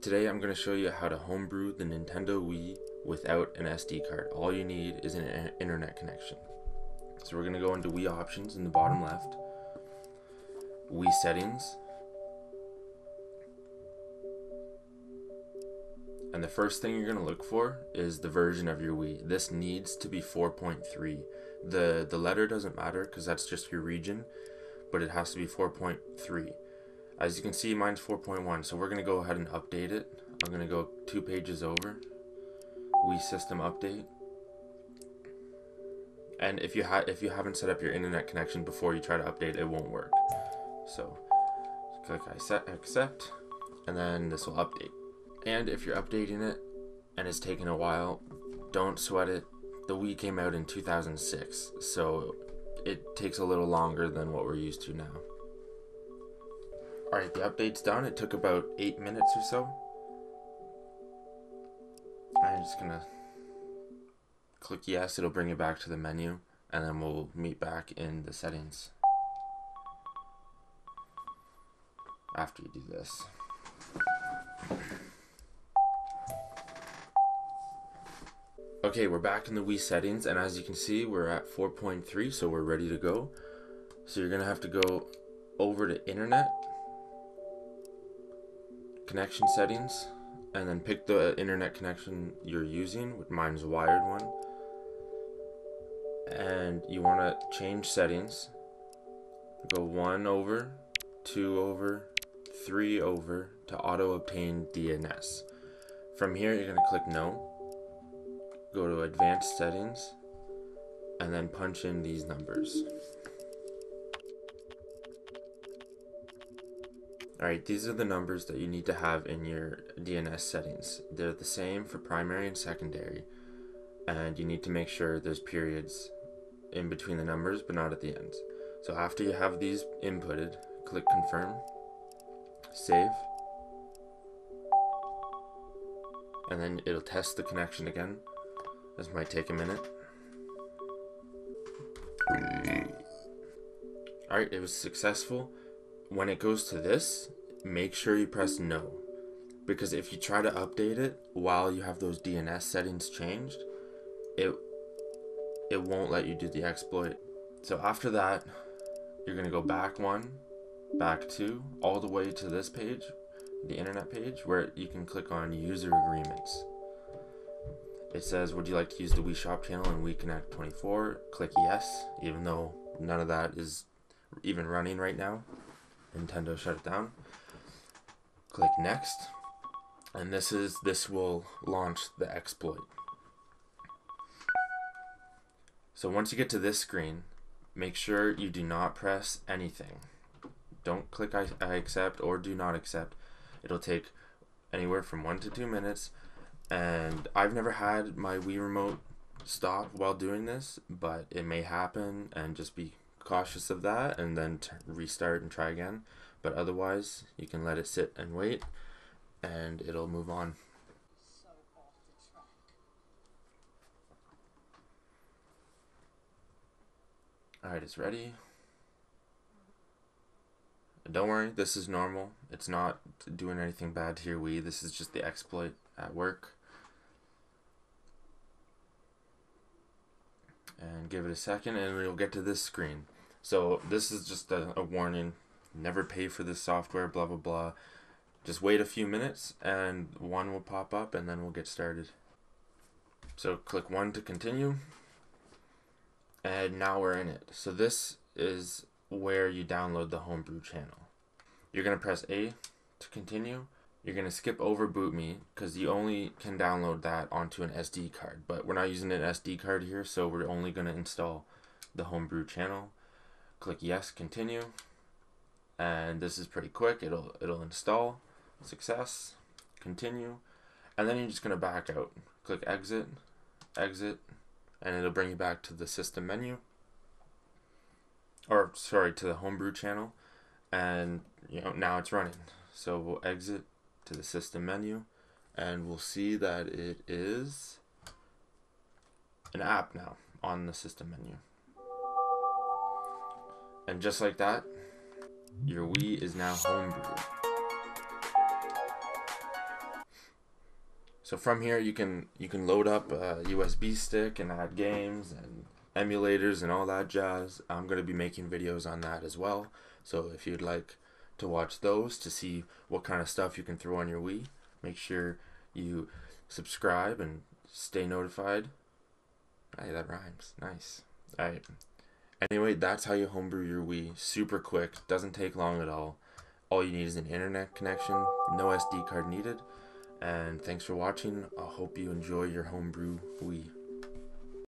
Today I'm going to show you how to homebrew the Nintendo Wii without an SD card. All you need is an internet connection. So we're going to go into Wii options in the bottom left, Wii settings, and the first thing you're going to look for is the version of your Wii. This needs to be 4.3. The the letter doesn't matter because that's just your region, but it has to be 4.3. As you can see, mine's 4.1, so we're going to go ahead and update it. I'm going to go two pages over. Wii System Update. And if you if you haven't set up your internet connection before you try to update, it won't work. So click I set accept, and then this will update. And if you're updating it and it's taking a while, don't sweat it. The Wii came out in 2006, so it takes a little longer than what we're used to now. Alright, the update's done. It took about 8 minutes or so. I'm just gonna click yes, it'll bring you back to the menu, and then we'll meet back in the settings after you do this. Okay, we're back in the Wii settings, and as you can see, we're at 4.3, so we're ready to go. So you're gonna have to go over to Internet, connection settings and then pick the internet connection you're using mine's wired one. And you want to change settings. Go one over two over three over to auto obtain DNS from here you're going to click no. Go to advanced settings and then punch in these numbers Alright, these are the numbers that you need to have in your DNS settings. They're the same for primary and secondary, and you need to make sure there's periods in between the numbers but not at the end. So after you have these inputted, click confirm, save, and then it'll test the connection again. This might take a minute. Alright, it was successful when it goes to this, make sure you press no. Because if you try to update it while you have those DNS settings changed, it it won't let you do the exploit. So after that, you're gonna go back one, back two, all the way to this page, the internet page, where you can click on user agreements. It says, would you like to use the Wii Shop channel in Wii Connect 24? Click yes, even though none of that is even running right now. Nintendo shut it down. Click next. And this is this will launch the exploit. So once you get to this screen, make sure you do not press anything. Don't click I, I accept or do not accept. It'll take anywhere from one to two minutes. And I've never had my Wii remote stop while doing this, but it may happen and just be cautious of that and then restart and try again. But otherwise, you can let it sit and wait and it'll move on. Alright, it's ready. Don't worry, this is normal. It's not doing anything bad to your Wii. This is just the exploit at work. And give it a second and we'll get to this screen. So this is just a, a warning. Never pay for this software, blah, blah, blah. Just wait a few minutes and one will pop up and then we'll get started. So click one to continue. And now we're in it. So this is where you download the homebrew channel. You're going to press A to continue. You're going to skip over BootMii because you only can download that onto an SD card. But we're not using an SD card here, so we're only going to install the homebrew channel click yes continue. And this is pretty quick. It'll it'll install. Success. Continue. And then you're just going to back out. Click exit exit and it'll bring you back to the system menu. Or sorry to the homebrew channel. And you know now it's running. So we'll exit to the system menu and we'll see that it is an app now on the system menu and just like that, your Wii is now homebrew. So from here you can you can load up a USB stick and add games and emulators and all that jazz. I'm gonna be making videos on that as well. So if you'd like to watch those to see what kind of stuff you can throw on your Wii, make sure you subscribe and stay notified. Hey, that rhymes. Nice. Alright. Anyway, that's how you homebrew your Wii. Super quick, doesn't take long at all. All you need is an internet connection, no SD card needed. And thanks for watching. I hope you enjoy your homebrew Wii.